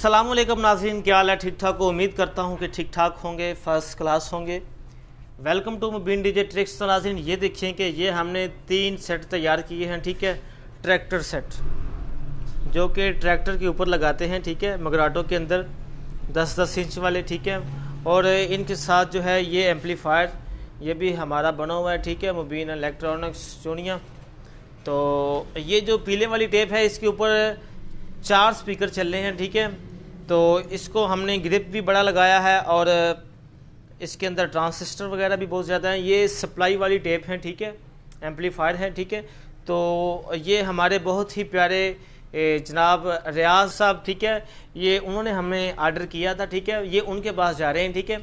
असलम नाजीन क्या हाल है? ठीक ठाक उम्मीद करता हूँ कि ठीक ठाक होंगे, फ़र्स्ट क्लास होंगे। Welcome to Mubeen DJ tricks. तो नाजीन ये देखिए कि ये हमने तीन सेट तैयार किए हैं, ठीक है? ट्रैक्टर सेट, जो कि ट्रैक्टर के ऊपर लगाते हैं, ठीक है? मगराटो के अंदर 10-10 इंच वाले, ठीक है? और इनके साथ जो है ये एम्पलीफायर, ये भी हमारा बना हुआ है, ठीक है? मुबीन इलेक्ट्रॉनिक्स चूनिया। तो ये जो पीले वाली टेप है, इसके ऊपर चार स्पीकर चल रहे हैं, ठीक है? तो इसको हमने ग्रिप भी बड़ा लगाया है और इसके अंदर ट्रांसिस्टर वगैरह भी बहुत ज़्यादा हैं। ये सप्लाई वाली टेप है, ठीक है? एम्पलीफायर है, ठीक है? तो ये हमारे बहुत ही प्यारे जनाब रियाज साहब, ठीक है? ये उन्होंने हमें आर्डर किया था, ठीक है? ये उनके पास जा रहे हैं, ठीक है?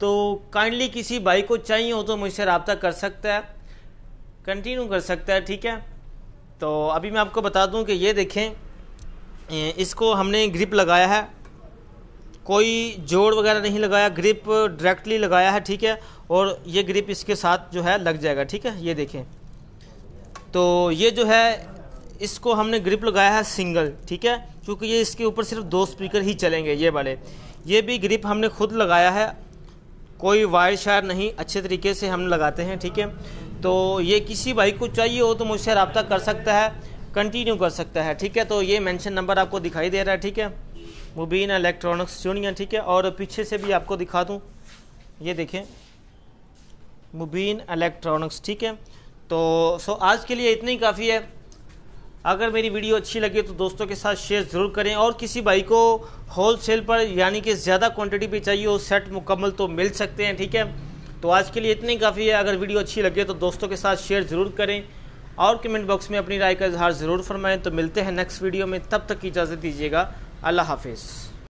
तो काइंडली किसी भाई को चाहिए हो तो मुझसे रबता कर सकता है। कंटिन्यू कर सकता है, ठीक है? तो अभी मैं आपको बता दूँ कि ये देखें इसको हमने ग्रिप लगाया है। कोई जोड़ वगैरह नहीं लगाया ग्रिप डायरेक्टली लगाया है, ठीक है? और ये ग्रिप इसके साथ जो है लग जाएगा, ठीक है? ये देखें। तो ये जो है, इसको हमने ग्रिप लगाया है सिंगल ठीक है? क्योंकि ये इसके ऊपर सिर्फ़ दो स्पीकर ही चलेंगे, ये वाले। ये भी ग्रिप हमने खुद लगाया है। कोई वायर शायर नहीं, अच्छे तरीके से हम लगाते हैं, ठीक है? तो ये किसी भाई को चाहिए हो तो मुझसे रबता कर सकता है कंटिन्यू कर सकता है, ठीक है? तो ये मेंशन नंबर आपको दिखाई दे रहा है, ठीक है? मुबीन इलेक्ट्रॉनिक्स यूनियन, ठीक है? और पीछे से भी आपको दिखा दूँ, ये देखें, मुबीन इलेक्ट्रॉनिक्स, ठीक है? तो सो आज के लिए इतना ही काफ़ी है। अगर मेरी वीडियो अच्छी लगे तो दोस्तों के साथ शेयर ज़रूर करें और किसी भाई को होल सेल पर यानी कि ज़्यादा क्वांटिटी पे चाहिए हो सेट मुकम्मल तो मिल सकते हैं, ठीक है? तो आज के लिए इतनी काफ़ी है। अगर वीडियो अच्छी लगे तो दोस्तों के साथ शेयर ज़रूर करें और कमेंट बॉक्स में अपनी राय का इजहार ज़रूर फरमाएँ। तो मिलते हैं नेक्स्ट वीडियो में। तब तक इजाज़त दीजिएगा। अल्लाह हाफिज़।